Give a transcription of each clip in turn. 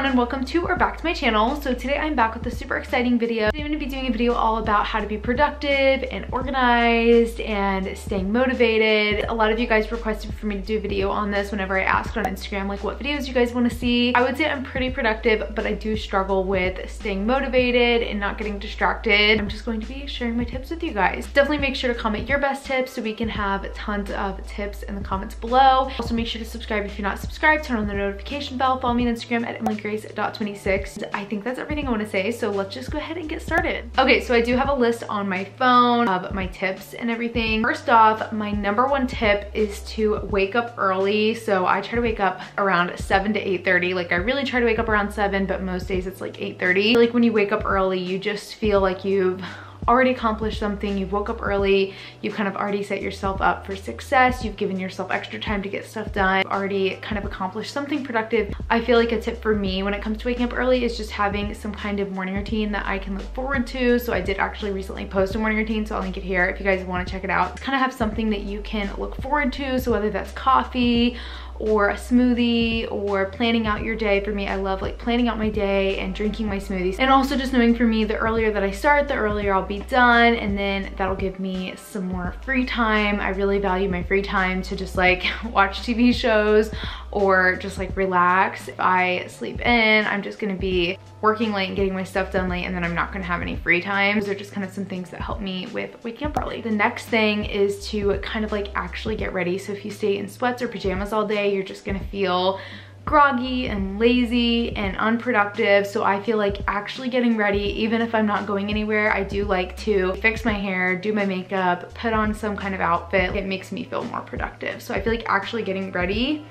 everyone and welcome to or back to my channel. So today I'm back with a super exciting video. I'm going to be doing a video all about how to be productive and organized and staying motivated. A lot of you guys requested for me to do a video on this whenever I asked on Instagram like what videos you guys want to see. I would say I'm pretty productive but I do struggle with staying motivated and not getting distracted. I'm just going to be sharing my tips with you guys. Definitely make sure to comment your best tips so we can have tons of tips in the comments below. Also make sure to subscribe if you're not subscribed, turn on the notification bell, follow me on Instagram at emilygrace.26. I think that's everything I want to say, so let's just go ahead and get started. Okay, so I do have a list on my phone of my tips and everything. First off, my number one tip is to wake up early. So I try to wake up around 7 to 8.30. Like I really try to wake up around 7, but most days it's like 8.30. Like when you wake up early, you just feel like you've already accomplished something, you've woke up early, you've kind of already set yourself up for success, you've given yourself extra time to get stuff done, already kind of accomplished something productive. I feel like a tip for me when it comes to waking up early is just having some kind of morning routine that I can look forward to. So I did actually recently post a morning routine, so I'll link it here if you guys wanna check it out. Kind of have something that you can look forward to. So whether that's coffee or a smoothie or planning out your day. For me, I love like planning out my day and drinking my smoothies. And also just knowing for me, the earlier that I start, the earlier I'll be done. And then that'll give me some more free time. I really value my free time to just like watch TV shows or just like relax. If I sleep in, I'm just gonna be working late and getting my stuff done late and then I'm not gonna have any free time. Those are just kind of some things that help me with waking up early. The next thing is to kind of like actually get ready. So if you stay in sweats or pajamas all day, you're just gonna feel groggy and lazy and unproductive. So I feel like actually getting ready even if I'm not going anywhere I do like to fix my hair do my makeup put on some kind of outfit. It makes me feel more productive. So I feel like actually getting ready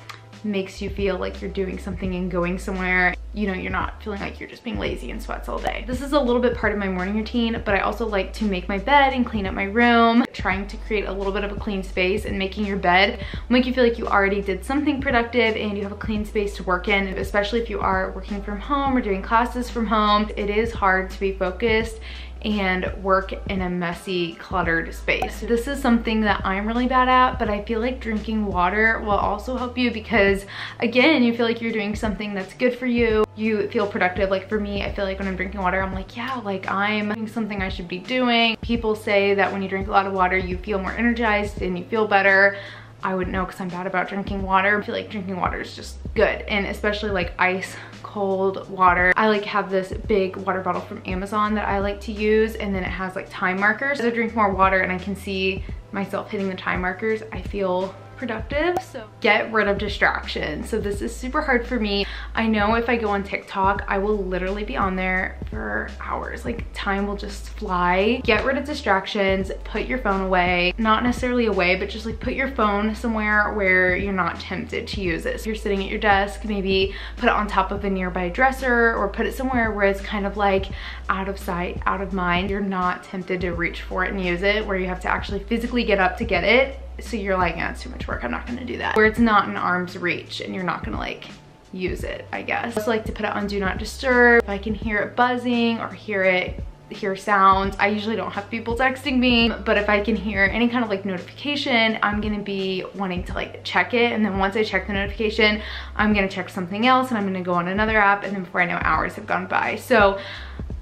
makes you feel like you're doing something and going somewhere you know you're not feeling like you're just being lazy and sweats all day this is a little bit part of my morning routine but i also like to make my bed and clean up my room trying to create a little bit of a clean space and making your bed will make you feel like you already did something productive and you have a clean space to work in especially if you are working from home or doing classes from home it is hard to be focused and work in a messy, cluttered space. This is something that I'm really bad at, but I feel like drinking water will also help you because again, you feel like you're doing something that's good for you. You feel productive. Like for me, I feel like when I'm drinking water, I'm like, yeah, like I'm doing something I should be doing. People say that when you drink a lot of water, you feel more energized and you feel better. I wouldn't know because I'm bad about drinking water. I feel like drinking water is just good and especially like ice cold water. I like have this big water bottle from Amazon that I like to use and then it has like time markers. As I drink more water and I can see myself hitting the time markers, I feel productive. So get rid of distractions. So this is super hard for me. I know if I go on TikTok, I will literally be on there for hours. Like time will just fly. Get rid of distractions, put your phone away. Not necessarily away, but just like put your phone somewhere where you're not tempted to use it. So you're sitting at your desk, maybe put it on top of a nearby dresser or put it somewhere where it's kind of like out of sight, out of mind. You're not tempted to reach for it and use it where you have to actually physically get up to get it so you're like, yeah, it's too much work. I'm not gonna do that. Where it's not in arm's reach and you're not gonna like use it, I guess. I also like to put it on do not disturb. If I can hear it buzzing or hear it hear sounds. I usually don't have people texting me, but if I can hear any kind of like notification, I'm gonna be wanting to like check it. And then once I check the notification, I'm gonna check something else and I'm gonna go on another app and then before I know hours have gone by. So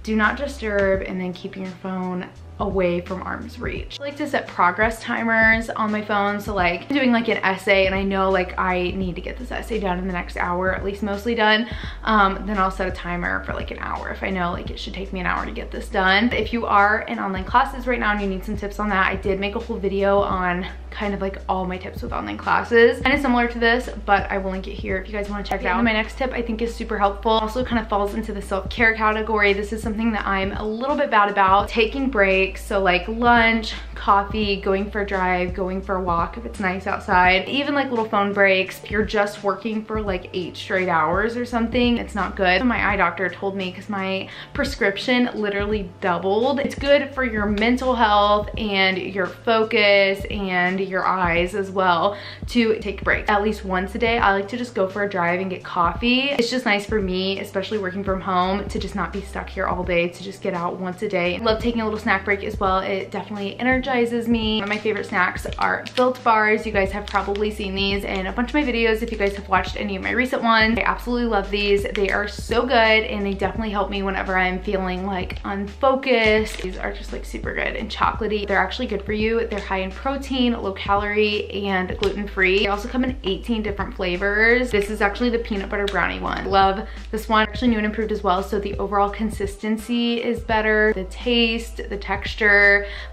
do not disturb and then keeping your phone away from arm's reach. I like to set progress timers on my phone. So like doing like an essay and I know like I need to get this essay done in the next hour, at least mostly done, um, then I'll set a timer for like an hour if I know like it should take me an hour to get this done. If you are in online classes right now and you need some tips on that, I did make a whole video on kind of like all my tips with online classes. Kind of similar to this, but I will link it here if you guys want to check it out. My next tip I think is super helpful. Also kind of falls into the self-care category. This is something that I'm a little bit bad about. Taking breaks, so like lunch, coffee, going for a drive, going for a walk if it's nice outside. Even like little phone breaks. If you're just working for like eight straight hours or something, it's not good. My eye doctor told me because my prescription literally doubled. It's good for your mental health and your focus and your eyes as well to take breaks. At least once a day, I like to just go for a drive and get coffee. It's just nice for me, especially working from home, to just not be stuck here all day, to just get out once a day. I love taking a little snack break work as well. It definitely energizes me. One of my favorite snacks are Built Bars. You guys have probably seen these in a bunch of my videos if you guys have watched any of my recent ones. I absolutely love these. They are so good and they definitely help me whenever I'm feeling like unfocused. These are just like super good and chocolatey. They're actually good for you. They're high in protein, low calorie, and gluten-free. They also come in 18 different flavors. This is actually the peanut butter brownie one. Love this one. Actually new and improved as well. So the overall consistency is better. The taste, the texture,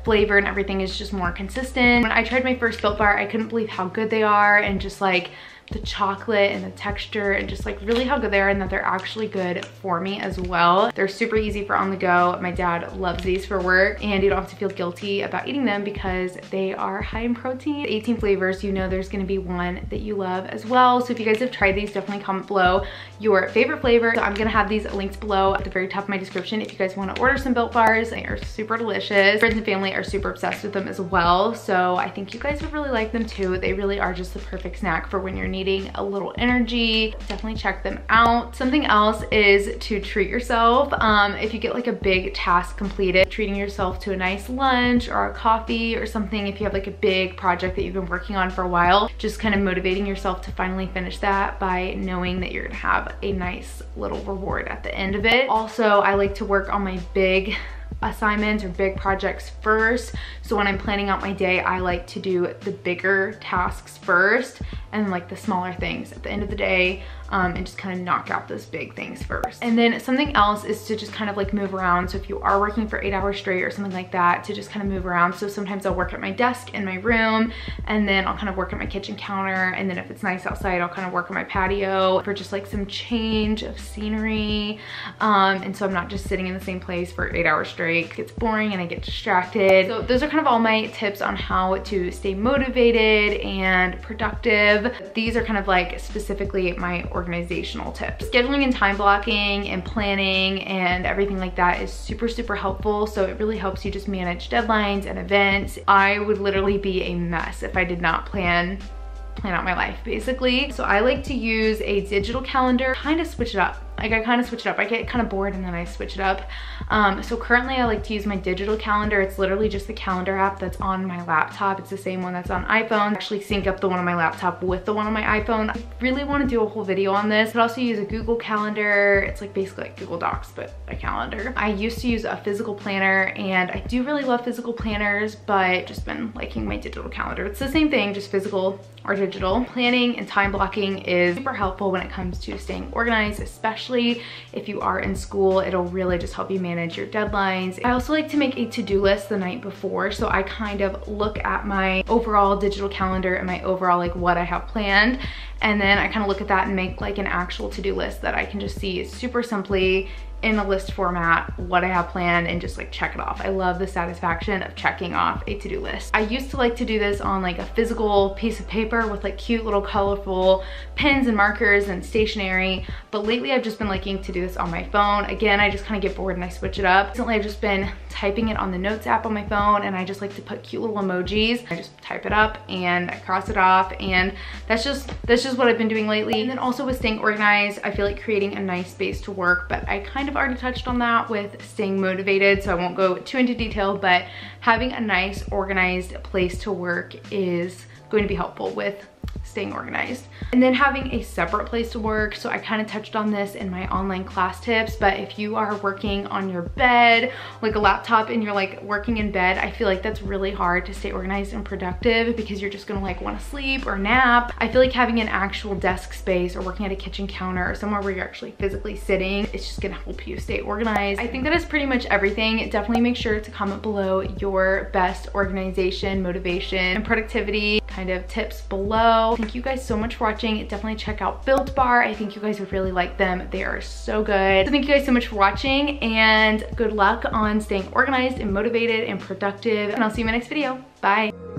flavor, and everything is just more consistent. When I tried my first Built Bar, I couldn't believe how good they are and just like the chocolate and the texture and just like really how good they are and that they're actually good for me as well. They're super easy for on the go. My dad loves these for work and you don't have to feel guilty about eating them because they are high in protein. 18 flavors, you know there's gonna be one that you love as well. So if you guys have tried these, definitely comment below your favorite flavor. So I'm gonna have these linked below at the very top of my description if you guys wanna order some Built Bars. They are super delicious. Friends and family are super obsessed with them as well. So I think you guys would really like them too. They really are just the perfect snack for when you're needing a little energy. Definitely check them out. Something else is to treat yourself. Um, if you get like a big task completed, treating yourself to a nice lunch or a coffee or something, if you have like a big project that you've been working on for a while, just kind of motivating yourself to finally finish that by knowing that you're gonna have a nice little reward at the end of it. Also, I like to work on my big assignments or big projects first. So when I'm planning out my day, I like to do the bigger tasks first and like the smaller things at the end of the day um, and just kind of knock out those big things first. And then something else is to just kind of like move around. So if you are working for eight hours straight or something like that, to just kind of move around. So sometimes I'll work at my desk in my room and then I'll kind of work at my kitchen counter. And then if it's nice outside, I'll kind of work on my patio for just like some change of scenery. Um, and so I'm not just sitting in the same place for eight hours straight. It boring and I get distracted. So those are kind of all my tips on how to stay motivated and productive. These are kind of like specifically my organizational tips. Scheduling and time blocking and planning and everything like that is super, super helpful. So it really helps you just manage deadlines and events. I would literally be a mess if I did not plan plan out my life basically. So I like to use a digital calendar, kind of switch it up. Like I kind of switch it up. I get kind of bored and then I switch it up. Um, so currently I like to use my digital calendar. It's literally just the calendar app that's on my laptop. It's the same one that's on iPhone. I actually sync up the one on my laptop with the one on my iPhone. I really want to do a whole video on this, but also use a Google calendar. It's like basically like Google Docs, but a calendar. I used to use a physical planner and I do really love physical planners, but just been liking my digital calendar. It's the same thing, just physical or digital. Planning and time blocking is super helpful when it comes to staying organized, especially if you are in school. It'll really just help you manage your deadlines. I also like to make a to-do list the night before. So I kind of look at my overall digital calendar and my overall like what I have planned. And then I kind of look at that and make like an actual to-do list that I can just see super simply in a list format what I have planned and just like check it off. I love the satisfaction of checking off a to-do list. I used to like to do this on like a physical piece of paper with like cute little colorful pens and markers and stationery, but lately I've just been liking to do this on my phone. Again, I just kind of get bored and I switch it up. Recently I've just been typing it on the notes app on my phone and I just like to put cute little emojis. I just type it up and I cross it off and that's just that's just what I've been doing lately. And then also with staying organized, I feel like creating a nice space to work, but I kind of of already touched on that with staying motivated, so I won't go too into detail, but having a nice organized place to work is going to be helpful with staying organized. And then having a separate place to work. So I kind of touched on this in my online class tips, but if you are working on your bed, like a laptop and you're like working in bed, I feel like that's really hard to stay organized and productive because you're just gonna like wanna sleep or nap. I feel like having an actual desk space or working at a kitchen counter or somewhere where you're actually physically sitting, it's just gonna help you stay organized. I think that is pretty much everything. Definitely make sure to comment below your best organization, motivation, and productivity kind of tips below. Thank you guys so much for watching. Definitely check out Built Bar. I think you guys would really like them. They are so good. So thank you guys so much for watching and good luck on staying organized and motivated and productive. And I'll see you in my next video. Bye.